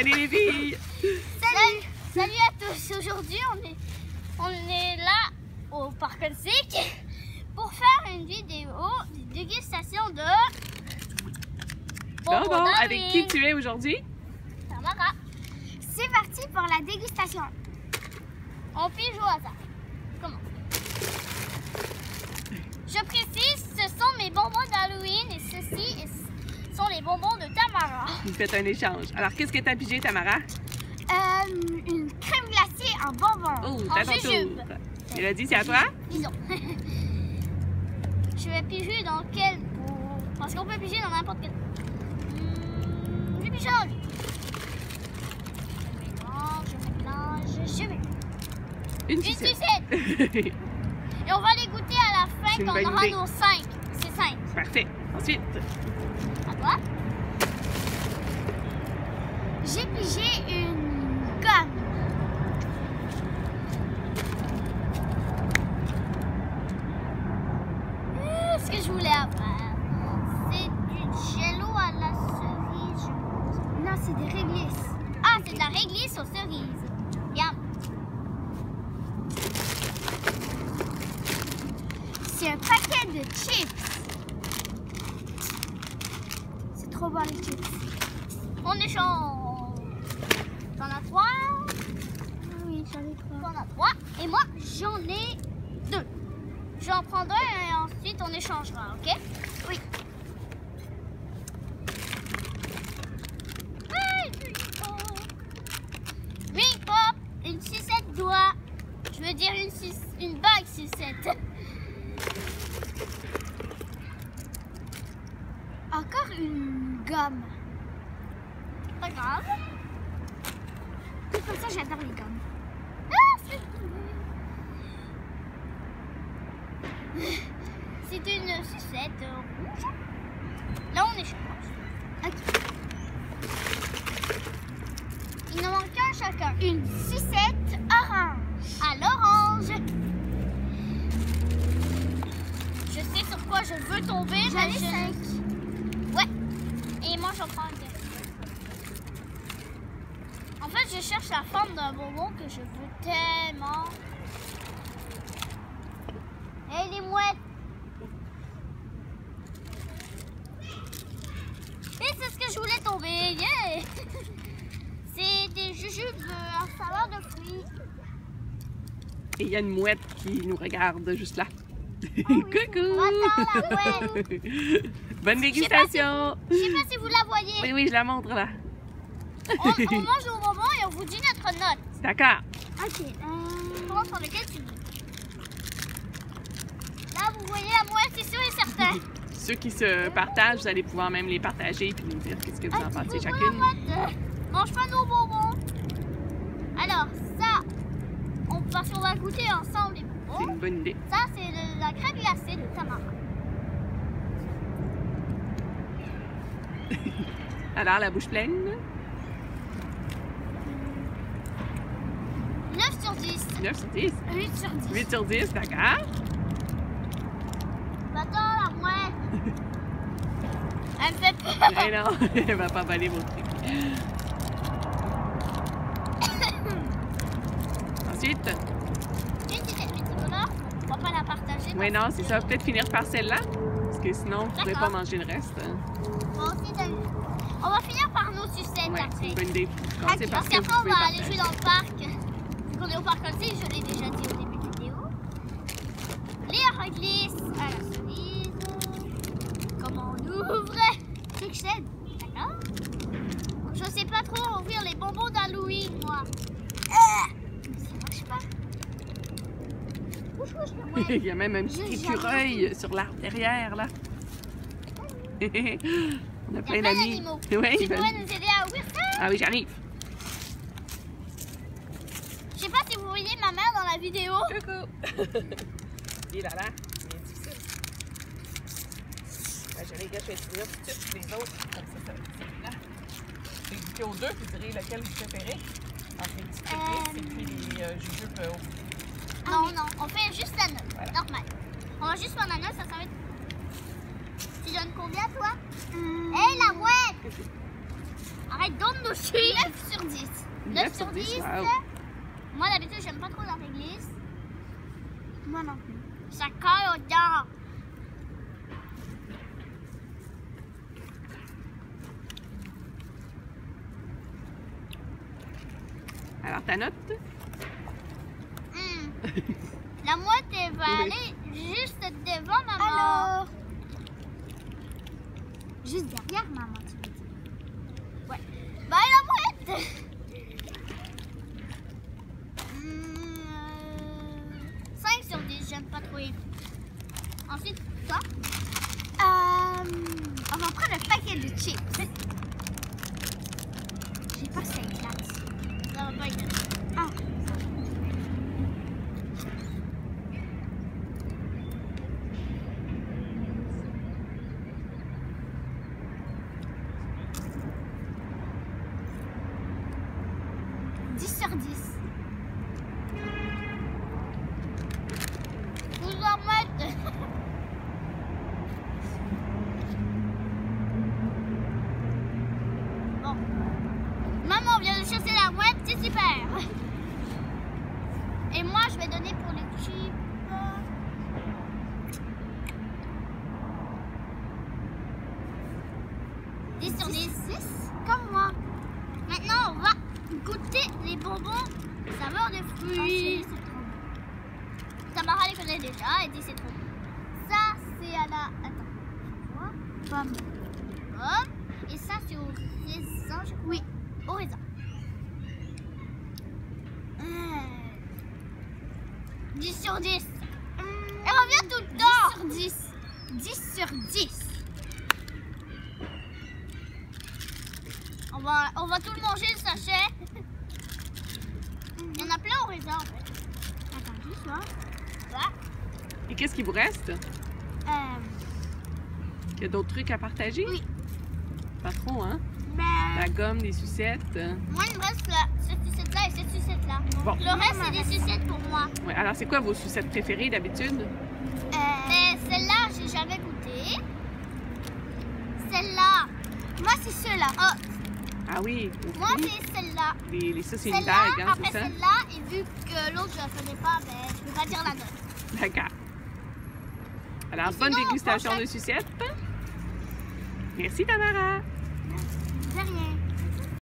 Salut les filles! Salut Salut à tous Aujourd'hui, on est, on est là au Parc Olsic pour faire une vidéo de dégustation de Bon, avec qui tu es aujourd'hui? Tamara. C'est parti pour la dégustation. On pige au hasard. Comment Je précise, ce sont mes bonbons d'Halloween et ceci est- sont les bonbons de Tamara. Vous faites un échange. Alors, qu'est-ce que t'as pigé, Tamara? Euh, une crème glacée en bonbons. Oh, t'as ton jujube. tour. Mélodie, c'est à toi? Disons. je vais piger dans quel pot Parce qu'on peut piger dans n'importe quel. Hmm, je pige dans lui. Je mélange, je mélange, je mélange. Une Une sucette. sucette. Et on va les goûter à la fin quand on aura idée. nos 5. C'est 5. Parfait. Ensuite, À toi. J'ai pigé une gomme. Euh, Ce que je voulais avoir, c'est du jello à la cerise. Non, c'est des réglisses. Ah, c'est de la réglisse aux cerises. Yum. C'est un paquet de chips. C'est trop bon les chips. On échange. T'en as trois Oui, j'en ai trois. T'en as trois. Et moi, j'en ai deux. J'en prendrai et ensuite on échangera, ok? Oui. Ring Pop, une sucette doigt. Je veux dire une, suce- une bague sucette. Encore une gomme. Pas grave. C'est comme ça, j'adore les gommes. Ah, c'est une sucette rouge. Là, on échange. Ok. Il nous manque un chacun. Une sucette orange. À l'orange. Je sais sur quoi je veux tomber. J'en ai mais je- cinq. Ouais. Et moi, j'en prends un dernier. En fait, je cherche la forme d'un bonbon que je veux tellement. Hé, les mouettes! Et c'est ce que je voulais tomber, yeah! C'est des jujubes euh, en saveur de fruits. et il y a une mouette qui nous regarde juste là. oui. Coucou! Attends, la mouette. Bonne dégustation! Je sais pas si vous la voyez. Oui, oui, je la montre là. On, on mange au bonbon et on vous dit notre note. D'accord. Ok. Euh... Commence par lequel tu veux. Là, vous voyez la mouette, c'est sûr et certain. Ceux qui se partagent, vous allez pouvoir même les partager et puis nous dire qu'est-ce que vous en Ah, pensez chacune. mouette Mange pas nos bonbons. Alors, ça, on, parce qu'on va goûter ensemble les C'est bonbons. une bonne idée. Ça, c'est de la crème glacée de Tamara. Alors, la bouche pleine? 9 sur 10. 9 sur 10. 8 sur 10. 8 sur 10, d'accord. Attends, la mouette. Elle me fait peur. Eh non, elle va pas valer vos trucs. Ensuite? On va pas la partager. oui, non, c'est ça. Peut-être finir par celle-là. Parce que sinon, vous ne pourrez pas manger le reste. Vu. On va finir par nos sucettes c'est après. une bonne idée. Parce qu'après, on va aller jouer dans le parc. Qu'on est au parc aussi, je l'ai déjà dit au début de la vidéo. Les réglisse à la cerise. Comment on ouvre Succède. D'accord? Je sais pas trop ouvrir les bonbons d'Halloween, moi. Ah Ça marche pas. Il y a même un petit écureuil sur l'arbre derrière, là. On a plein d'amis. Oui, Tu pourrais nous aider à ouvrir ça? Ah oui, j'arrive. Je sais pas si vous voyez ma mère dans la vidéo. Coucou! Il est là, là. Il est difficile. Ben, je les gars, je vais finir tout de suite les autres. Comme ça, ça va être celui-là. J'ai goûté aux deux, vous direz lequel vous préférez. Entre les petites réglisse et puis les euh, jujubes euh, au Non, non, on fait juste la note. Voilà. Normal. On va juste faire la note, ça, ça va être. Tu donnes combien, toi? Euh, Hé, la mouette Arrête, donne nos chiffres. 9 sur 10. 9 sur 10. wow. Moi, d'habitude, j'aime pas trop la réglisse. Moi non plus. Ça colle aux dents. Alors, ta note? Hmm. La moitié va Oui. aller juste devant maman. Alors? Juste derrière maman, tu veux dire? Ouais. Bah, la moitié. j'aime pas trop les. Ensuite, toi euh... On va prendre le paquet de chips. J'ai peur que ça éclate. Non, pas éclate. Ah. sur 10. Goûter les bonbons saveur de Ah, fruits. c'est trop bon. Tamara les connaît déjà et dit c'est trop bon. Ça, c'est à la. Attends. vois Pomme. Pomme. Et ça, c'est au raisin, je crois. Oui. Au raisin. Euh, 10 sur 10. Elle revient tout le temps. 10 sur 10. 10 sur 10. On va, on va tout le manger, le sachet. Il y en a plein au raisin, en fait. Et qu'est-ce qui vous reste? Euh, Il y a d'autres trucs à partager? Oui. Pas trop, hein? ben, La gomme, des sucettes. euh. Moi, il me reste là, cette sucette-là et cette sucette-là. Bon. Le reste, c'est des sucettes pour moi. Ouais, alors, c'est quoi vos sucettes préférées d'habitude? euh, Mais celle-là, j'ai jamais goûté. Celle-là, moi, c'est ceux-là. oh, Ah oui, moi, c'est celle-là. Les, les ça, c'est une hein, après c'est ça? celle-là, et vu que l'autre, je la connais pas, mais je peux pas dire la note. D'accord. Alors, bonne sinon, dégustation prochain- de sucettes. Merci, Tamara. De rien.